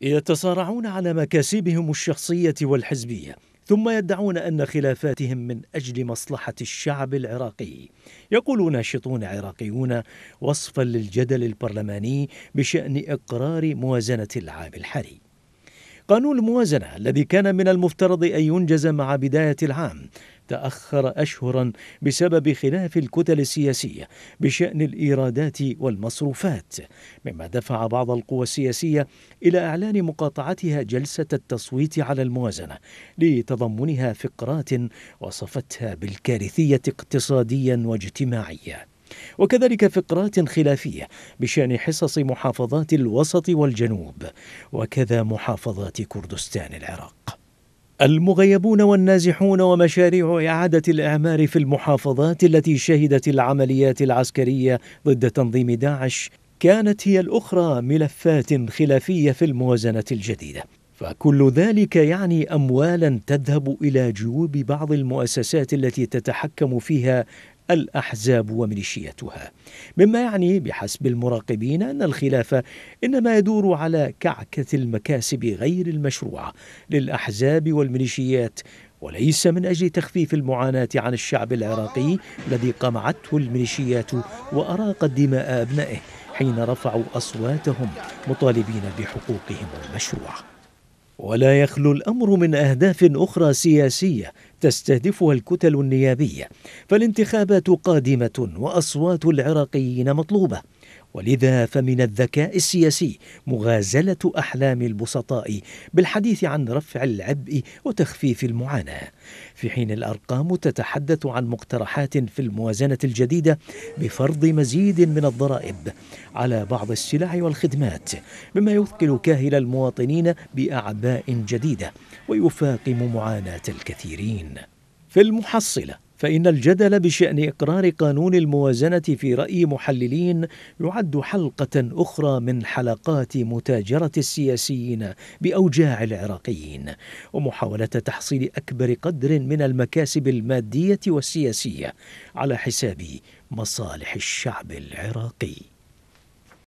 يتصارعون على مكاسبهم الشخصية والحزبية ثم يدعون أن خلافاتهم من أجل مصلحة الشعب العراقي. يقول ناشطون عراقيون وصفا للجدل البرلماني بشأن إقرار موازنة العام الحالي. قانون الموازنة الذي كان من المفترض أن ينجز مع بداية العام تأخر أشهرا بسبب خلاف الكتل السياسية بشأن الإيرادات والمصروفات مما دفع بعض القوى السياسية إلى إعلان مقاطعتها جلسة التصويت على الموازنة لتضمنها فقرات وصفتها بالكارثية اقتصاديا واجتماعيا وكذلك فقرات خلافية بشأن حصص محافظات الوسط والجنوب وكذا محافظات كردستان العراق. المغيبون والنازحون ومشاريع إعادة الإعمار في المحافظات التي شهدت العمليات العسكرية ضد تنظيم داعش كانت هي الأخرى ملفات خلافية في الموازنة الجديدة. فكل ذلك يعني اموالا تذهب إلى جيوب بعض المؤسسات التي تتحكم فيها الأحزاب وميليشياتها. مما يعني بحسب المراقبين أن الخلاف إنما يدور على كعكة المكاسب غير المشروعة للأحزاب والميليشيات وليس من أجل تخفيف المعاناة عن الشعب العراقي الذي قمعته الميليشيات وأراقت دماء أبنائه حين رفعوا أصواتهم مطالبين بحقوقهم المشروعة. ولا يخلو الأمر من أهداف أخرى سياسية تستهدفها الكتل النيابية فالانتخابات قادمة وأصوات العراقيين مطلوبة. ولذا فمن الذكاء السياسي مغازلة أحلام البسطاء بالحديث عن رفع العبء وتخفيف المعاناة. في حين الأرقام تتحدث عن مقترحات في الموازنة الجديدة بفرض مزيد من الضرائب على بعض السلع والخدمات مما يثقل كاهل المواطنين بأعباء جديدة ويفاقم معاناة الكثيرين. في المحصلة فإن الجدل بشأن إقرار قانون الموازنة في رأي محللين يعد حلقة أخرى من حلقات متاجرة السياسيين بأوجاع العراقيين ومحاولة تحصيل أكبر قدر من المكاسب المادية والسياسية على حساب مصالح الشعب العراقي.